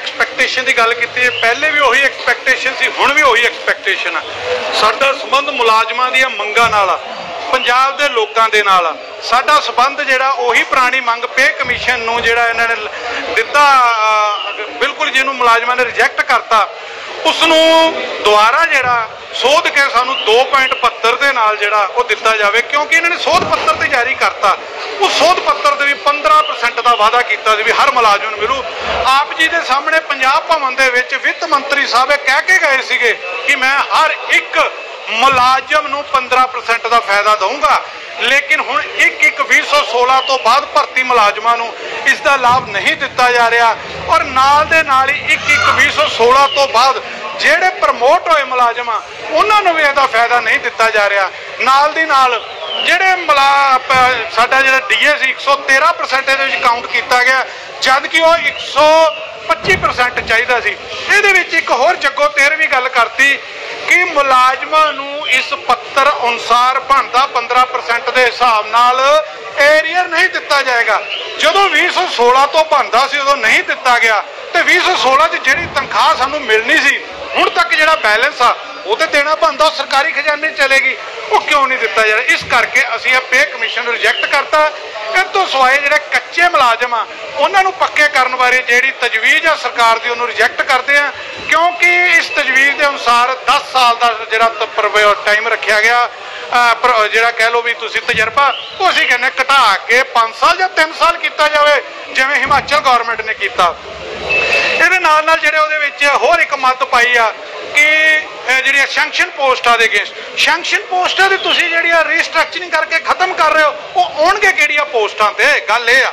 Expectation ਦੀ ਗੱਲ ਕੀਤੀ ਹੈ, ਪਹਿਲੇ ਵੀ ਉਹੀ ਐਕਸਪੈਕਟੇਸ਼ਨ ਸੀ, ਹੁਣ ਵੀ ਉਹੀ ਐਕਸਪੈਕਟੇਸ਼ਨ ਆ। ਸਾਡਾ ਸੰਬੰਧ ਮੁਲਾਜ਼ਮਾਂ ਦੀਆਂ ਮੰਗਾਂ ਨਾਲ ਆ, ਪੰਜਾਬ ਦੇ ਲੋਕਾਂ ਦੇ ਨਾਲ ਆ। ਸਾਡਾ ਸਬੰਧ ਜਿਹੜਾ, ਉਹੀ ਪੁਰਾਣੀ ਮੰਗ ਪੇ ਕਮਿਸ਼ਨ ਨੂੰ ਜਿਹੜਾ ਇਹਨਾਂ ਨੇ ਦਿੱਤਾ ਬਿਲਕੁਲ ਜਿਹਨੂੰ ਮੁਲਾਜ਼ਮਾਂ ਨੇ ਰਿਜੈਕਟ ਕਰਤਾ। ਉਸ ਨੂੰ ਦੁਬਾਰਾ ਜਿਹੜਾ ਸੋਧ ਕੇ ਸਾਨੂੰ 2.72 ਦੇ ਨਾਲ ਜਿਹੜਾ ਉਹ ਦਿੱਤਾ ਜਾਵੇ, ਕਿਉਂਕਿ ਇਹਨਾਂ ਨੇ ਸੋਧ ਪੱਤਰ ਤੇ ਜਾਰੀ ਕਰਤਾ। ਉਹ ਸੋਧ ਪੱਤਰ ਦੇ ਵੀ 15% ਦਾ ਵਾਅਦਾ ਕੀਤਾ ਸੀ ਵੀ ਹਰ ਮੁਲਾਜ਼ਮ ਨੂੰ ਮਿਲੂ। ਆਪ ਜੀ ਦੇ ਸਾਹਮਣੇ ਪੰਜਾਬ ਭਵਨ ਦੇ ਵਿੱਚ ਵਿੱਤ ਮੰਤਰੀ ਸਾਹਿਬ ਇਹ ਕਹਿ ਕੇ ਗਏ ਸੀਗੇ ਕਿ ਮੈਂ ਹਰ ਇੱਕ ਮੁਲਾਜ਼ਮ ਨੂੰ 15% ਦਾ ਫਾਇਦਾ ਦਊਂਗਾ। ਲੇਕਿਨ ਹੁਣ 1 1 2016 ਤੋਂ ਬਾਅਦ ਭਰਤੀ ਮੁਲਾਜ਼ਮਾਂ ਨੂੰ ਇਸ ਦਾ ਲਾਭ ਨਹੀਂ ਦਿੱਤਾ ਜਾ ਰਿਹਾ ਔਰ ਨਾਲ ਦੇ ਨਾਲ ਹੀ 1 1 2016 ਤੋਂ ਬਾਅਦ ਜਿਹੜੇ ਪ੍ਰਮੋਟ ਹੋਏ ਮੁਲਾਜ਼ਮ ਆ, ਉਹਨਾਂ ਨੂੰ ਵੀ ਇਹਦਾ ਫਾਇਦਾ ਨਹੀਂ ਦਿੱਤਾ ਜਾ ਰਿਹਾ। ਨਾਲ ਦੀ ਨਾਲ ਜਿਹੜੇ ਮਲਾ ਸਾਡਾ ਜਿਹੜਾ ਡੀਏ ਸੀ 113% ਇਹਦੇ ਵਿੱਚ ਕਾਊਂਟ ਕੀਤਾ ਗਿਆ ਜਦ ਕਿ ਉਹ 125% ਚਾਹੀਦਾ ਸੀ। ਇਹਦੇ ਵਿੱਚ ਇੱਕ ਹੋਰ ਜੱਗੋ ਤੇਰ ਵੀ ਗੱਲ ਕਰਤੀ ਕਿ ਮੁਲਾਜ਼ਮਾਂ ਨੂੰ ਇਸ ਪੱਤਰ ਅਨੁਸਾਰ ਬਣਦਾ 15% ਦੇ ਹਿਸਾਬ ਨਾਲ ਏਰੀਅਰ ਨਹੀਂ ਦਿੱਤਾ ਜਾਏਗਾ। ਜਦੋਂ 2016 ਤੋਂ ਬਣਦਾ ਸੀ, ਉਦੋਂ ਨਹੀਂ ਦਿੱਤਾ ਗਿਆ। ਤੇ 2016 'ਚ ਜਿਹੜੀ ਤਨਖਾਹ ਸਾਨੂੰ ਮਿਲਣੀ ਸੀ, ਹੁਣ ਤੱਕ ਜਿਹੜਾ ਬੈਲੈਂਸ ਆ ਉਹ ਤੇ ਦੇਣਾ ਬਣਦਾ ਉਹ ਸਰਕਾਰੀ ਖਜ਼ਾਨੇ ਚਲੇਗੀ। ਉਹ ਕਿਉਂ ਨਹੀਂ ਦਿੱਤਾ ਜਾ ਇਸ ਕਰਕੇ ਅਸੀਂ ਇਹ ਪੇ ਕਮਿਸ਼ਨ ਰਿਜੈਕਟ ਕਰਤਾ। ਇਹ ਤੋਂ ਸਵਾਏ ਜਿਹੜੇ ਕੱਚੇ ਮੁਲਾਜ਼ਮ ਆ ਉਹਨਾਂ ਨੂੰ ਪੱਕੇ ਕਰਨ ਬਾਰੇ ਜਿਹੜੀ ਤਜਵੀਜ਼ ਆ ਸਰਕਾਰ ਦੀ ਉਹਨੂੰ ਰਿਜੈਕਟ ਕਰਦੇ ਆ। ਕਿਉਂਕਿ ਇਸ ਤਜਵੀਜ਼ ਦੇ ਅਨੁਸਾਰ 10 ਸਾਲ ਦਾ ਜਿਹੜਾ ਟਾਈਮ ਰੱਖਿਆ ਗਿਆ ਅਹ, ਜਿਹੜਾ ਕਹਿ ਲਓ ਵੀ ਤੁਸੀਂ ਤਜਰਬਾ ਉਹ ਅਸੀਂ ਕਹਿੰਦੇ ਘਟਾ ਕੇ 5 ਸਾਲ ਜਾਂ 3 ਸਾਲ ਕੀਤਾ ਜਾਵੇ ਜਿਵੇਂ ਹਿਮਾਚਲ ਗਵਰਨਮੈਂਟ ਨੇ ਕੀਤਾ। ਇਹਦੇ ਨਾਲ ਨਾਲ ਜਿਹੜੇ ਉਹਦੇ ਵਿੱਚ ਹੋਰ ਇੱਕ ਮੱਤ ਪਾਈ ਆ ਕਿ ਜਿਹੜੀਆਂ ਸੈਂਕਸ਼ਨ ਪੋਸਟਾਂ ਦੇ ਅਗੇਂਸਟ ਸੈਂਕਸ਼ਨ ਪੋਸਟਾਂ ਦੀ ਤੁਸੀਂ ਜਿਹੜੀ ਆ ਰੀਸਟਰਕਚਰਿੰਗ ਕਰਕੇ ਖਤਮ ਕਰ ਰਹੇ ਹੋ, ਉਹ ਆਉਣਗੇ ਕਿਹੜੀਆਂ ਪੋਸਟਾਂ ਤੇ? ਗੱਲ ਇਹ ਆ।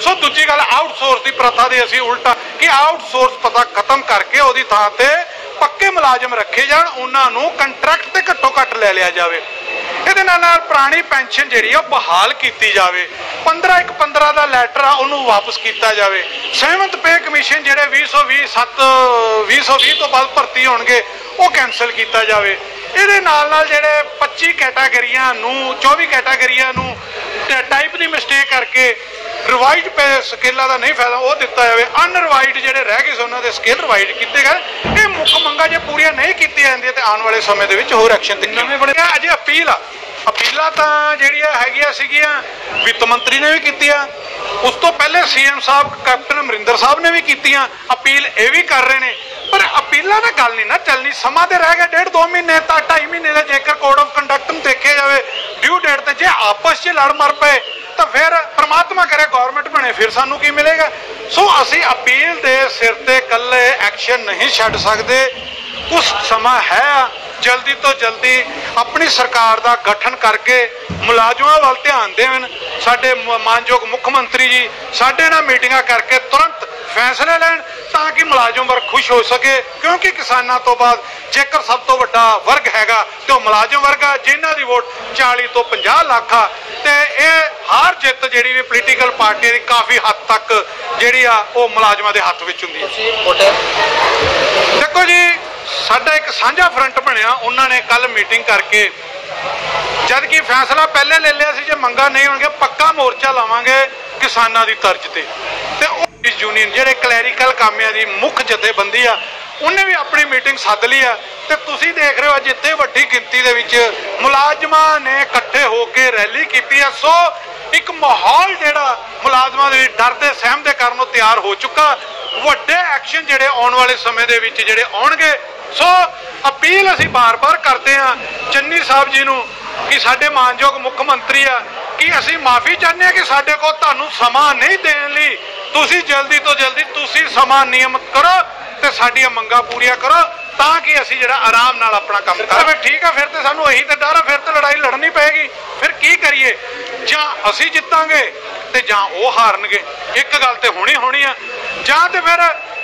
ਸੋ ਦੂਜੀ ਗੱਲ ਆਊਟਸੋਰਸ ਦੀ ਪ੍ਰਥਾ ਦੇ ਅਸੀਂ ਉਲਟਾ ਕਿ ਆਊਟਸੋਰਸ ਪਤਾ ਖਤਮ ਕਰਕੇ ਉਹਦੀ ਥਾਂ ਤੇ ਪੱਕੇ ਮੁਲਾਜ਼ਮ ਰੱਖੇ ਜਾਣ, ਉਹਨਾਂ ਨੂੰ ਕੰਟਰੈਕਟ ਤੇ ਘੱਟੋ ਘੱਟ ਲੈ ਲਿਆ ਜਾਵੇ। ਇਹਦੇ ਨਾਲ ਨਾਲ ਪੁਰਾਣੀ ਪੈਨਸ਼ਨ ਜਿਹੜੀ ਆ ਉਹ ਬਹਾਲ ਕੀਤੀ ਜਾਵੇ। 15 ਇੱਕ 15 ਦਾ ਲੈਟਰ ਆ, ਉਹਨੂੰ ਵਾਪਸ ਕੀਤਾ ਜਾਵੇ। ਸਹਿਮਤ ਪੇ ਕਮਿਸ਼ਨ ਜਿਹੜੇ 2020 7 2020 ਤੋਂ ਬਾਅਦ ਭਰਤੀ ਹੋਣਗੇ, ਉਹ ਕੈਨਸਲ ਕੀਤਾ ਜਾਵੇ। ਇਹਦੇ ਨਾਲ ਨਾਲ ਜਿਹੜੇ 25 ਕੈਟਾਗਰੀਆਂ ਨੂੰ 24 ਕੈਟਾਗਰੀਆਂ ਨੂੰ ਟਾਈਪ ਦੀ ਮਿਸਟੇਕ ਕਰਕੇ ਰਿਵਾਈਡ ਪੇ ਸਕੇਲਾਂ ਦਾ ਨਹੀਂ ਫਾਇਦਾ ਉਹ ਦਿੱਤਾ ਜਾਵੇ। ਅਨਰਿਵਾਈਡ ਜਿਹੜੇ ਰਹਿ ਗਏ ਸੀ ਉਹਨਾਂ ਦੇ ਸਕੇਲ ਰਿਵਾਈਡ ਕੀਤੇ ਗਏ। ਇਹ ਮੁੱਖ ਮੰਗਾਂ ਜੇ ਪੂਰੀਆਂ ਨਹੀਂ ਕੀਤੀਆਂ ਜਾਂਦੀਆਂ ਤੇ ਆਉਣ ਵਾਲੇ ਸਮੇਂ ਦੇ ਵਿੱਚ ਹੋਰ ਐਕਸ਼ਨ ਤੇ ਨਵੇਂ ਬਣੇ ਅਜੇ ਅਪੀਲ ਆ। ਅਪੀਲਾਂ ਤਾਂ ਜਿਹੜੀਆਂ ਹੈਗੀਆਂ ਸੀਗੀਆਂ ਵਿੱਤ ਮੰਤਰੀ ਨੇ ਵੀ ਕੀਤੀਆਂ। ਉਸ ਤੋਂ ਪਹਿਲੇ ਸੀਐਮ ਸਾਹਿਬ ਕੈਪਟਨ ਅਮਰਿੰਦਰ ਸਾਹਿਬ ਨੇ ਵੀ ਕੀਤੀਆਂ। ਅਪੀਲ ਇਹ ਵੀ ਕਰ ਰਹੇ ਨੇ। ਪਰ ਅਪੀਲਾਂ ਨਾਲ ਗੱਲ ਨਹੀਂ ਨਾ ਚੱਲਣੀ, ਸਮਾਂ ਤੇ ਰਹਿ ਗਿਆ ਡੇਢ ਦੋ ਮਹੀਨੇ, ਤਾਂ 2.5 ਮਹੀਨੇ ਦਾ ਜੇਕਰ ਕੋਡ ਆਫ ਕੰਡਕਟ ਨੂੰ ਦੇਖਿਆ ਜਾਵੇ ਡਿਊ ਡੇਟ ਤੇ ਜੇ ਆਪਸ 'ਚ ਲੜ ਮਰ ਪਏ, ਤਾਂ ਫਿਰ ਪ੍ਰਮਾਤਮਾ ਕਰੇ ਗਵਰਨਮੈਂਟ ਬਣੇ, ਫਿਰ ਸਾਨੂੰ ਕੀ ਮਿਲੇਗਾ? ਸੋ ਅਸੀਂ ਅਪੀਲ ਦੇ ਸਿਰ ਤੇ ਕੱਲੇ ਐਕਸ਼ਨ ਨਹੀਂ ਛੱਡ ਸਕਦੇ। ਉਸ ਸਮਾਂ ਹੈ, ਜਲਦੀ ਤੋਂ ਜਲਦੀ ਆਪਣੀ ਸਰਕਾਰ ਦਾ ਗਠਨ ਕਰਕੇ ਮੁਲਾਜ਼ਮਾਂ ਵੱਲ ਧਿਆਨ ਦੇਣ। ਸਾਡੇ ਮਾਨਯੋਗ ਮੁੱਖ ਮੰਤਰੀ ਜੀ, ਸਾਡੇ ਨਾਲ ਮੀਟਿੰਗਾਂ ਕਰਕੇ ਤੁਰੰਤ ਫੈਸਲੇ ਲੈਣ ਤਾਂ ਕਿ ਮੁਲਾਜ਼ਮ ਵਰਗ ਖੁਸ਼ ਹੋ ਸਕੇ। ਕਿਉਂਕਿ ਕਿਸਾਨਾਂ ਤੋਂ ਬਾਅਦ ਜੇਕਰ ਸਭ ਤੋਂ ਵੱਡਾ ਵਰਗ ਹੈਗਾ ਤੇ ਉਹ ਮੁਲਾਜ਼ਮ ਵਰਗ ਆ ਜਿਨ੍ਹਾਂ ਦੀ ਵੋਟ 40 ਤੋਂ 50 ਲੱਖ ਆ ਤੇ ਇਹ ਹਾਰ ਜਿੱਤ ਜਿਹੜੀ ਵੀ ਪੋਲੀਟੀਕਲ ਪਾਰਟੀ ਦੀ ਕਾਫੀ ਹੱਦ ਤੱਕ ਜਿਹੜੀ ਆ ਉਹ ਮੁਲਾਜ਼ਮਾਂ ਦੇ ਹੱਥ ਵਿੱਚ ਹੁੰਦੀ ਹੈ? ਦੇਖੋ ਜੀ ਸਾਡਾ ਇੱਕ ਸਾਂਝਾ ਫਰੰਟ ਬਣਿਆ ਉਹਨਾਂ ਨੇ ਕੱਲ ਮੀਟਿੰਗ ਕਰਕੇ। ਜਦ ਕਿ ਫੈਸਲਾ ਪਹਿਲੇ ਲੈ ਲਿਆ ਸੀ ਜੇ ਮੰਗਾ ਨਹੀਂ ਹੋਣਗੇ ਪੱਕਾ ਮੋਰਚਾ ਲਾਵਾਂਗੇ ਕਿਸਾਨਾਂ ਦੀ ਤਰਜ਼ ਤੇ। ਤੇ ਯੂਨੀਅਨ ਜਿਹੜੇ ਕਲੈਰੀਕਲ ਕਾਮਿਆਂ ਦੀ ਮੁੱਖ ਜਥੇਬੰਦੀ ਆ, ਉਹਨੇ ਵੀ ਆਪਣੀ ਮੀਟਿੰਗ ਸੱਦ ਲਈ ਆ। ਤੇ ਤੁਸੀਂ ਦੇਖ ਰਹੇ ਹੋ ਅੱਜ ਇੱਥੇ ਵੱਡੀ ਗਿਣਤੀ ਦੇ ਵਿੱਚ ਮੁਲਾਜ਼ਮਾਂ ਨੇ ਇਕੱਠੇ ਹੋ ਕੇ ਰੈਲੀ ਕੀਤੀ ਆ। ਸੋ ਇੱਕ ਮਾਹੌਲ ਜਿਹੜਾ ਮੁਲਾਜ਼ਮਾਂ ਦੇ ਵਿੱਚ ਡਰ ਦੇ ਸਹਿਮ ਦੇ ਕਾਰਨ ਉਹ ਤਿਆਰ ਹੋ ਚੁੱਕਾ। ਵੱਡੇ ਐਕਸ਼ਨ ਜਿਹੜੇ ਆਉਣ ਵਾਲੇ ਸਮੇਂ ਦੇ ਵਿੱਚ ਜਿਹੜੇ ਆਉਣਗੇ। ਸੋ ਅਪੀਲ ਅਸੀਂ ਬਾਰ-ਬਾਰ ਕਰਦੇ ਹਾਂ ਚੰਨੀ ਸਾਹਿਬ ਜੀ ਨੂੰ ਕਿ ਸਾਡੇ ਮਾਨਯੋਗ ਮੁੱਖ ਮੰਤਰੀ ਆ, ਕਿ ਅਸੀਂ ਮਾਫੀ ਚਾਹੁੰਦੇ ਹਾਂ ਕਿ ਸਾਡੇ ਕੋਲ ਤੁਹਾਨੂੰ ਸਮਾਂ ਨਹੀਂ ਦੇਣ ਲਈ ਤੁਸੀਂ ਜਲਦੀ ਤੋਂ ਜਲਦੀ ਤੁਸੀਂ ਸਮਾਂ ਨਿਯਮਤ ਕਰੋ ਤੇ ਸਾਡੀਆਂ ਮੰਗਾਂ ਪੂਰੀਆਂ ਕਰੋ ਤਾਂ ਕਿ ਅਸੀਂ ਜਿਹੜਾ ਆਰਾਮ ਨਾਲ ਆਪਣਾ ਕੰਮ ਕਰ ਫਿਰ ਠੀਕ ਆ, ਫਿਰ ਤੇ ਸਾਨੂੰ ਇਹੀ ਤੇ ਡਰ ਆ, ਫਿਰ ਤੇ ਲੜਾਈ ਲੜਨੀ ਪਏਗੀ। ਫਿਰ ਕੀ ਕਰੀਏ? ਜਾਂ ਅਸੀਂ ਜਿੱਤਾਂਗੇ ਤੇ ਜਾਂ ਉਹ ਹਾਰਨਗੇ? ਇੱਕ ਗੱਲ ਤੇ ਹੋਣੀ ਹੋਣੀ ਆ। ਜਾਂ ਤੇ ਫਿਰ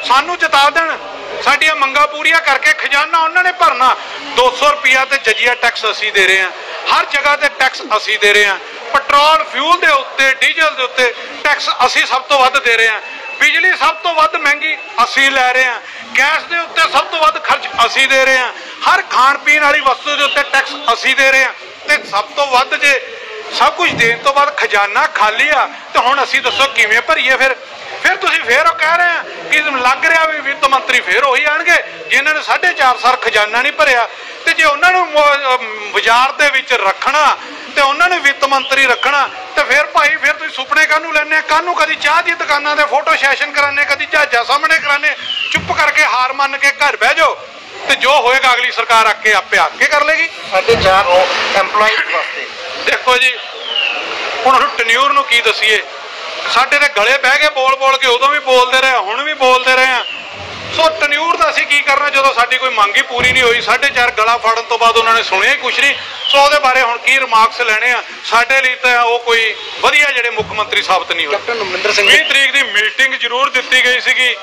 ਸਾਨੂੰ ਜਿਤਾ ਦੇਣ। ਸਾਡੀਆਂ ਮੰਗਾਂ ਪੂਰੀਆਂ ਕਰਕੇ ਖਜ਼ਾਨਾ ਉਹਨਾਂ ਨੇ ਭਰਨਾ। 200 ਰੁਪਿਆ ਤੇ ਜਜੀਆ ਟੈਕਸ ਅਸੀਂ ਦੇ ਰਹੇ ਹਾਂ। ਹਰ ਜਗ੍ਹਾ ਤੇ ਟੈਕਸ ਅਸੀਂ ਦੇ ਰਹੇ ਹਾਂ। ਪੈਟਰੋਲ ਫਿਊਲ ਦੇ ਉੱਤੇ, ਡੀਜ਼ਲ ਦੇ ਉੱਤੇ ਟੈਕਸ ਅਸੀਂ ਸਭ ਤੋਂ ਵੱਧ ਦੇ ਰਹੇ ਹਾਂ। ਬਿਜਲੀ ਸਭ ਤੋਂ ਵੱਧ ਮਹਿੰਗੀ ਅਸੀਂ ਲੈ ਰਹੇ ਹਾਂ। ਗੈਸ ਦੇ ਉੱਤੇ ਸਭ ਤੋਂ ਵੱਧ ਖਰਚ ਅਸੀਂ ਦੇ ਰਹੇ ਹਾਂ। ਹਰ ਖਾਣ ਪੀਣ ਵਾਲੀ ਵਸਤੂ ਦੇ ਉੱਤੇ ਟੈਕਸ ਅਸੀਂ ਦੇ ਰਹੇ ਹਾਂ। ਤੇ ਸਭ ਤੋਂ ਵੱਧ ਜੇ ਸਭ ਕੁਝ ਦੇਣ ਤੋਂ ਬਾਅਦ ਖਜ਼ਾਨਾ ਖਾਲੀ ਆ, ਤੇ ਹੁਣ ਅਸੀਂ ਦੱਸੋ ਕਿਵੇਂ ਭਰੀਏ ਫਿਰ? ਫਿਰ ਤੁਸੀਂ ਫੇਰ ਉਹ ਕਹਿ ਰਹੇ ਆ ਕਿ ਲੱਗ ਰਿਹਾ ਵੀ ਵਿੱਤ ਮੰਤਰੀ ਫੇਰ ਉਹੀ ਆਣਗੇ, ਜਿਨ੍ਹਾਂ ਨੇ 4.5 ਸਾਲ ਖਜ਼ਾਨਾ ਨਹੀਂ ਭਰਿਆ। ਤੇ ਜੇ ਉਹਨਾਂ ਨੂੰ ਬਾਜ਼ਾਰ ਦੇ ਵਿੱਚ ਰੱਖਣਾ ਤੇ ਉਹਨਾਂ ਨੂੰ ਵਿੱਤ ਮੰਤਰੀ ਰੱਖਣਾ ਤੇ ਫਿਰ ਭਾਈ ਫਿਰ ਤੁਸੀਂ ਸੁਪਨੇ ਕਾਹਨੂੰ ਲੈਣੇ ਕਾਹਨੂੰ ਕਦੀ ਚਾਹ ਦੀ ਦੁਕਾਨਾਂ ਤੇ ਫੋਟੋ ਸੈਸ਼ਨ ਕਰਾਣੇ ਕਦੀ ਜਹਾਜ਼ਾਂ ਸਾਹਮਣੇ ਕਰਾਣੇ ਚੁੱਪ ਕਰਕੇ ਹਾਰ ਮੰਨ ਕੇ ਘਰ ਬਹਿ ਜਾਓ ਤੇ ਜੋ ਹੋਏਗਾ ਅਗਲੀ ਸਰਕਾਰ ਆ ਕੇ ਆਪੇ ਆ ਕੇ ਕਰ ਲੇਗੀ। ਸਾਡੇ ਚਾਰ EMPLOYEES ਵਾਸਤੇ। ਦੇਖੋ ਜੀ ਹੁਣ ਟਨਿਊਰ ਨੂੰ ਕੀ ਦਸੀਏ? ਸਾਡੇ ਤੇ ਗਲੇ ਬਹਿ ਕੇ ਬੋਲ ਬੋਲ ਕੇ ਉਦੋਂ ਵੀ ਬੋਲਦੇ ਰਹੇ ਹੁਣ ਵੀ ਬੋਲਦੇ ਰਹੇ ਆ। ਸੋ ਟਨਿਊਰ ਦਾ ਅਸੀਂ ਕੀ ਕਰਨਾ ਜਦੋਂ ਸਾਡੀ ਕੋਈ ਮੰਗ ਹੀ ਪੂਰੀ ਨਹੀਂ ਹੋਈ ਸਾਢੇ ਚਾਰ ਗਲਾ ਫੜਨ ਤੋਂ ਬਾਅਦ ਉਹਨਾਂ ਨੇ ਸੁਣਿਆ ਹੀ ਕੁਛ ਨਹੀਂ। ਸੋ ਉਹਦੇ ਬਾਰੇ ਹੁਣ ਕੀ ਰਿਮਾਰਕਸ ਲੈਣੇ ਆ? ਸਾਡੇ ਲਈ ਤਾਂ ਉਹ ਕੋਈ ਵਧੀਆ ਜਿਹੜੇ ਮੁੱਖ ਮੰਤਰੀ ਸਾਬਤ ਨਹੀਂ ਹੋਏ। ਕੈਪਟਨ ਅਮਰਿੰਦਰ ਸਿੰਘ 20 ਤਰੀਕ ਦੀ ਮੀਟਿੰਗ ਜ਼ਰੂਰ ਦਿੱਤੀ ਗਈ ਸੀਗੀ।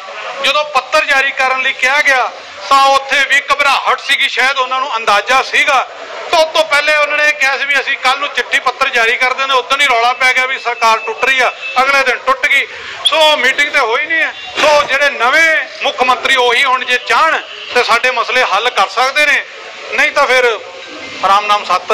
ਜਦੋਂ ਪੱਤਰ ਜਾਰੀ ਕਰਨ ਲਈ ਕਿਹਾ ਗਿਆ ਤਾਂ ਉੱਥੇ ਵੀ ਘਬਰਾਹਟ ਸੀਗੀ ਸ਼ਾਇਦ ਉਹਨਾਂ ਨੂੰ ਅੰਦਾਜ਼ਾ ਸੀਗਾ ਤਾਂ ਉਸ ਤੋਂ ਪਹਿਲੇ ਉਹਨਾਂ ਨੇ ਕਿਹਾ ਸੀ ਵੀ ਅਸੀਂ ਕੱਲ ਨੂੰ ਚਿੱਠੀ ਪੱਤਰ ਜਾਰੀ ਕਰ ਦਿੰਦੇ ਉਦੋਂ ਹੀ ਰੌਲਾ ਪੈ ਗਿਆ ਵੀ ਸਰਕਾਰ ਟੁੱਟ ਰਹੀ ਆ, ਅਗਲੇ ਦਿਨ ਟੁੱਟ ਗਈ। ਸੋ ਮੀਟਿੰਗ ਤੇ ਹੋਈ ਨਹੀਂ ਹੈ। ਸੋ ਜਿਹੜੇ ਨਵੇਂ ਮੁੱਖ ਮੰਤਰੀ ਉਹੀ ਹੁਣ ਜੇ ਚਾਹਣ ਤੇ ਸਾਡੇ ਮਸਲੇ ਹੱਲ ਕਰ ਸਕਦੇ ਨੇ। ਨਹੀਂ ਤਾਂ ਫਿਰ ਆਰਾਮ ਨਾਮ ਸੱਤ